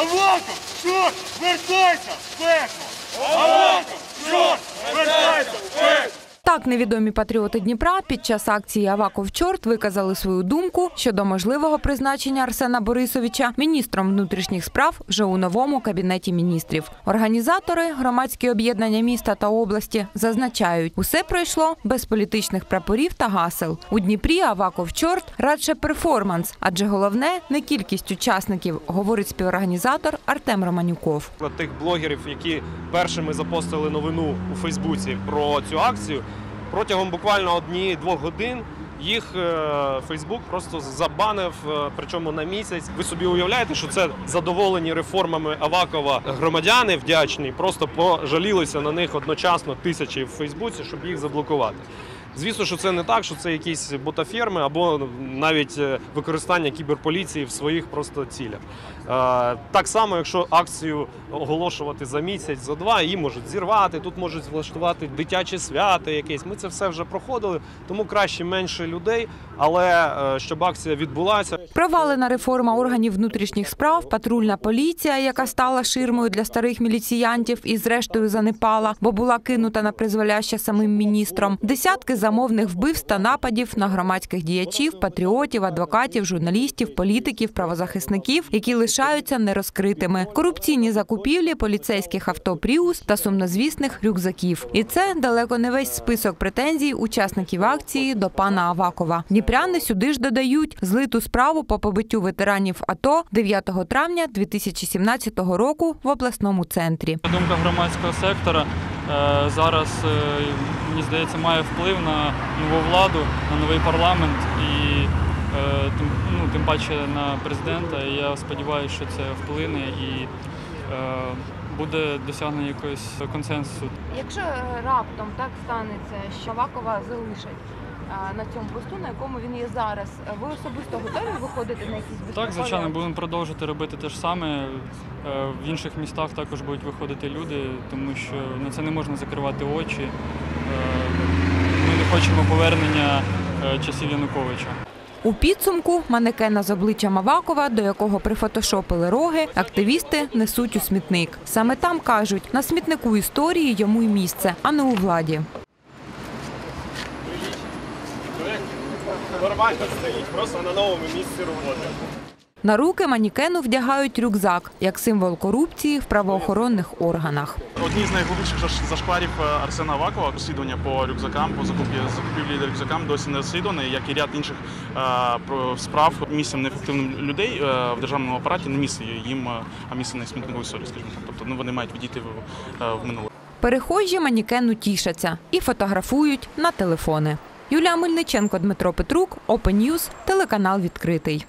Аваков, чорт, вертайся, пекло! Аваков, чорт! Так, невідомі патріоти Дніпра під час акції Аваков чорт виказали свою думку щодо можливого призначення Арсена Борисовича міністром внутрішніх справ вже у новому кабінеті міністрів. Організатори громадські об'єднання міста та області зазначають, усе пройшло без політичних прапорів та гасел. У Дніпрі Аваков чорт радше перформанс, адже головне не кількість учасників, говорить співорганізатор Артем Романюков. Тих блогерів, які першими запостили новину у Фейсбуці про цю акцію, протягом буквально однієї-двох годин їх е, Фейсбук просто забанив, е, причому на місяць. Ви собі уявляєте, що це задоволені реформами Авакова громадяни вдячні, просто пожалілися на них одночасно тисячі в Фейсбуці, щоб їх заблокувати. Звісно, що це не так, що це якісь ботаферми або навіть е, використання кіберполіції в своїх просто цілях. Е, Так само, якщо акцію оголошувати за місяць, за два, її можуть зірвати, тут можуть влаштувати дитяче свято якесь. Ми це все вже проходили, тому краще менше людей, але е, щоб акція відбулася. Провалена реформа органів внутрішніх справ, патрульна поліція, яка стала ширмою для старих міліціянтів і зрештою занепала, бо була кинута на призволяще самим міністром. Десятки замовних вбивств та нападів на громадських діячів, патріотів, адвокатів, журналістів, політиків, правозахисників, які лишаються нерозкритими. Корупційні закупівлі поліцейських авто Пріус та сумнозвісних рюкзаків. І це далеко не весь список претензій учасників акції до пана Авакова. Дніпряни сюди ж додають злиту справу по побиттю ветеранів АТО 9 травня 2017 року в обласному центрі. Думка громадського сектора е, зараз, е, мені здається, має вплив на нову владу, на новий парламент і е, тим, ну, тим паче на президента. І я сподіваюся, що це вплине і е, буде досягнення якогось консенсусу. Якщо е, раптом так станеться, що Авакова залишать на цьому посту, на якому він є зараз, ви особисто готові виходити на якісь безпекові Так, звичайно, будемо продовжувати робити те ж саме. В інших містах також будуть виходити люди, тому що на це не можна закривати очі. Е, Ми не хочемо повернення е, часів Януковича. У підсумку манекена з обличчям Авакова, до якого прифотошопили роги, активісти несуть у смітник. Саме там кажуть, на смітнику історії йому й місце, а не у владі. Нормально стоїть, просто на новому місці роботи. На руки манікену вдягають рюкзак як символ корупції в правоохоронних органах. Одні з заш- зашкварів е, Арсена Авакова розслідування по рюкзакам, по закупівлі, рюкзакам досі не розслідуване, як і ряд інших е, справ місцем неефективним людей е, в державному апараті не місце їм, а місце на смітниковій солі, скажімо так. Тобто ну, вони мають відійти в, в минуле. Перехожі манікену тішаться і фотографують на телефони. Юлія Мельниченко, Дмитро Петрук, Open News, телеканал відкритий.